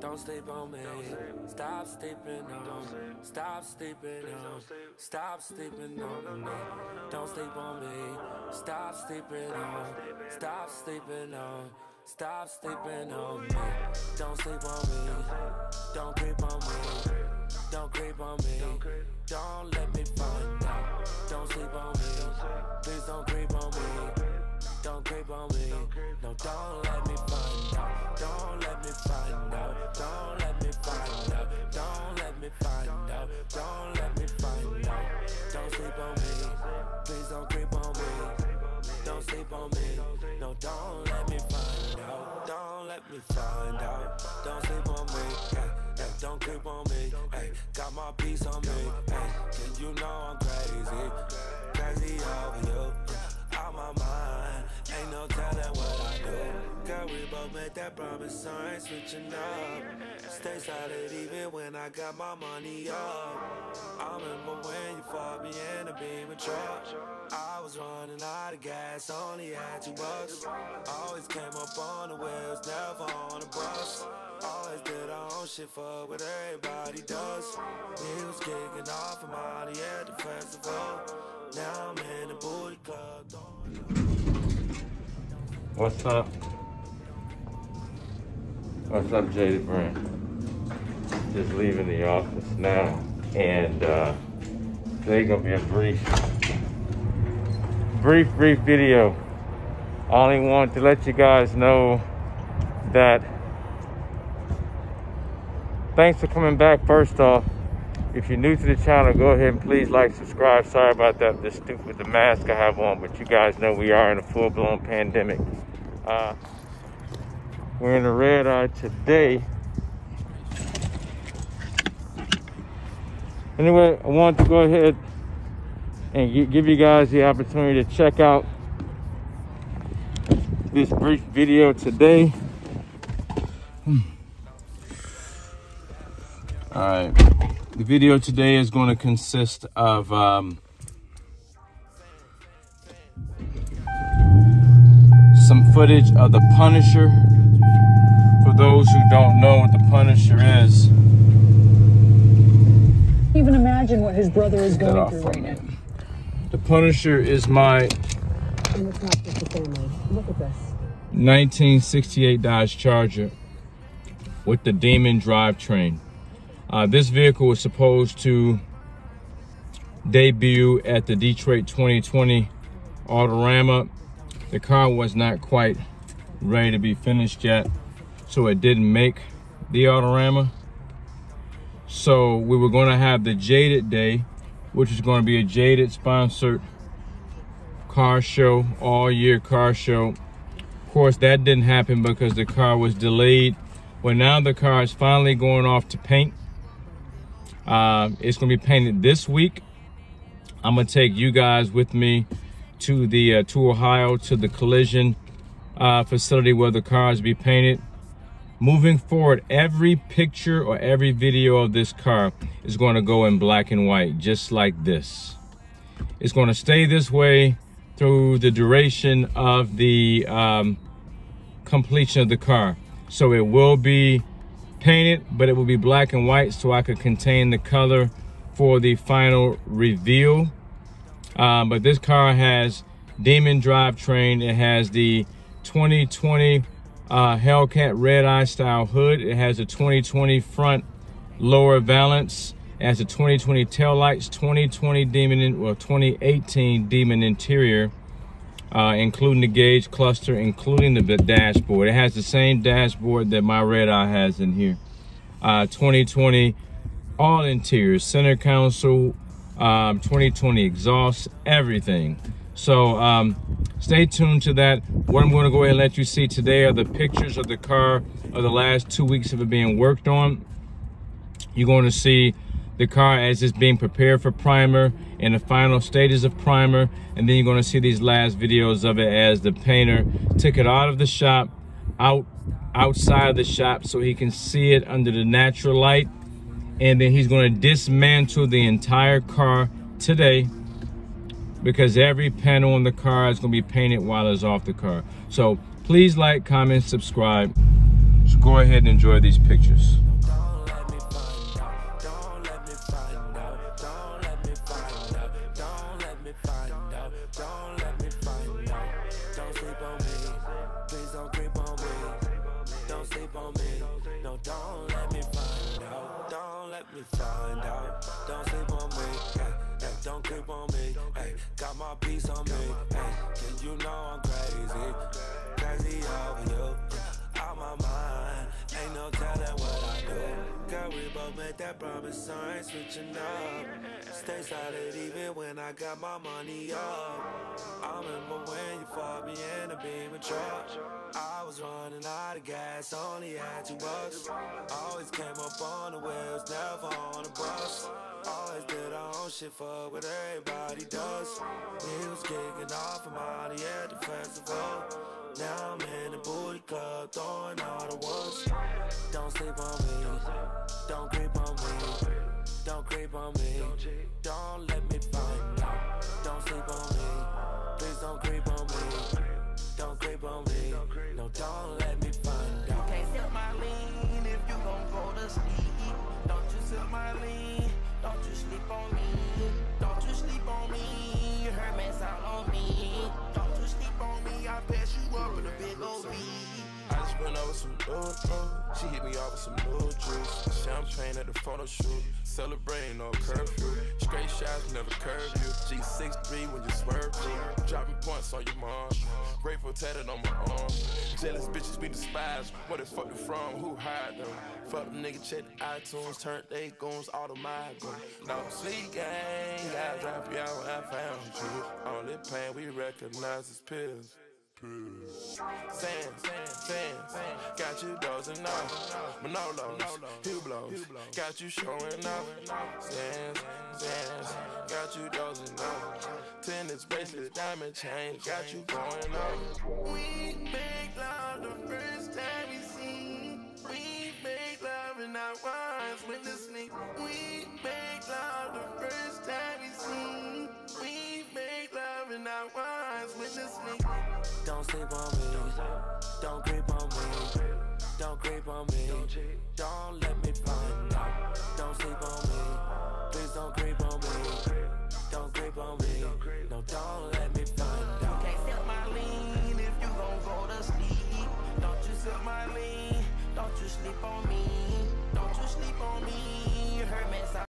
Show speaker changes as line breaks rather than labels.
Don't sleep on me. Stop sleeping on. Stop sleeping on. Stop sleeping on me. Don't sleep on me. Stop sleeping on. Stop sleeping on. Stop sleeping on me. Don't sleep on me. Don't creep on me. Don't creep on me. Don't let me find out. Don't sleep on me. Please don't creep on me. Don't creep on me. No, don't let me find out. Don't me find out. Don't sleep on me. Hey, hey, don't creep on me. Hey, got my piece on me. Hey, and you know I'm crazy. Crazy over you. Out my mind. Ain't no telling what We both made that promise, I ain't switching up. Stay solid even when I got my money up. I remember when you fought me in a beamer truck. I was running out of gas, only had two bucks. Always came up on the wheels, never on the bus. Always did our own shit, fuck what everybody does. We was kicking off a Molly at the festival. Now I'm in the booty club.
What's up? What's up, Jaded Brand? Just leaving the office now, and uh, today gonna be a brief, brief, brief video. I only want to let you guys know that thanks for coming back. First off, if you're new to the channel, go ahead and please like, subscribe. Sorry about that, the stupid the mask I have on, but you guys know we are in a full-blown pandemic. Uh, we're in a Redeye today. Anyway, I want to go ahead and give you guys the opportunity to check out this brief video today. Hmm. All right. The video today is going to consist of um, some footage of the Punisher. For those who don't know what the Punisher is,
even imagine what his brother is
Get
going through right now.
the Punisher is my
And it's not just a. Look at this.
1968 Dodge Charger with the Demon drivetrain. Uh, this vehicle was supposed to debut at the Detroit 2020 Autorama. The car was not quite ready to be finished yet, so it didn't make the Autorama. So we were going to have the Jaded Day, which is going to be a Jaded sponsored car show, all year car show. Of course, that didn't happen because the car was delayed. Well, now the car is finally going off to paint. Uh, it's going to be painted this week. I'm going to take you guys with me to the uh, to Ohio to the collision uh, facility where the cars be painted. Moving forward, every picture or every video of this car is going to go in black and white, just like this. It's going to stay this way through the duration of the um, completion of the car. So it will be painted, but it will be black and white so I could contain the color for the final reveal. Um, but this car has Demon drivetrain. It has the 2020 uh, Hellcat Redeye style hood. It has a 2020 front lower valance. It has a 2020 tail lights, 2020 Demon, in, well, 2018 Demon interior, uh, including the gauge cluster, including the, dashboard. It has the same dashboard that my Redeye has in here. Uh, 2020 all interiors, center console, um, 2020 exhaust, everything. So um, stay tuned to that. What I'm going to go ahead and let you see today are the pictures of the car of the last two weeks of it being worked on. You're going to see the car as it's being prepared for primer in the final stages of primer. And then you're going to see these last videos of it as the painter took it out of the shop, out outside of the shop so he can see it under the natural light. And then he's going to dismantle the entire car today because every panel on the car is going to be painted while it's off the car. So please like, comment, subscribe. It's go ahead and enjoy these pictures.
Don't let me find out. Don't sleep on me. Don't creep on me. Hey, got my piece on me. Hey, and you know I'm crazy. Crazy over you. Out my mind. Ain't no telling what I do. Girl, we both made that promise, I ain't switching up. Stay solid even when I got my money up. I remember when you fought me in a beamer truck. I was running out of gas, only had two bucks. Always came up on the wheels, never on the bus. Always did our own shit, fuck what everybody does. We was kicking off a money at the festival. Now I'm in the booty club, throwing all the ones. Don't sleep on me, don't creep on me, don't creep on me, don't let me don't
you sleep on me. Don't you sleep on me, mess out on me. Don't you sleep on me, I pass you up in a big old V.
I just went over some noodles. She hit me off with some noodle juice. Champagne at the photo shoot. Celebrating no curfew. Straight shots never curve you. G63 when you swerve through. Dropping points on your mom. Grateful tatted on my arm. Jealous bitches we despise. Where the fuck they from? Who hired them? Fuck the nigga check the iTunes. Turn they goons automatic. No sleep gang. I drop you out when I found you. Only pain we recognize is pills. Sands, sands, got you dozing off. Manolos, Hublots, got you showing off. Sands, sands, got you dozing off. Tennis bracelet, diamond chain, got you going off.
We make love the first time we seen. We make love in our wines when the sleep. We make love the first
Don't sleep on me. Don't creep on me. Don't creep on me. Don't let me find out. Don't sleep on me. Please don't creep on me. Don't creep on me. No, don't let me find out.
Can't sip my lean if you gon' go to sleep. Don't you sip my lean. Don't you sleep on me. Don't you sleep on me. Me.